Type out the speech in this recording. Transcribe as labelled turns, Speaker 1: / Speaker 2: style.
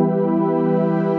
Speaker 1: Música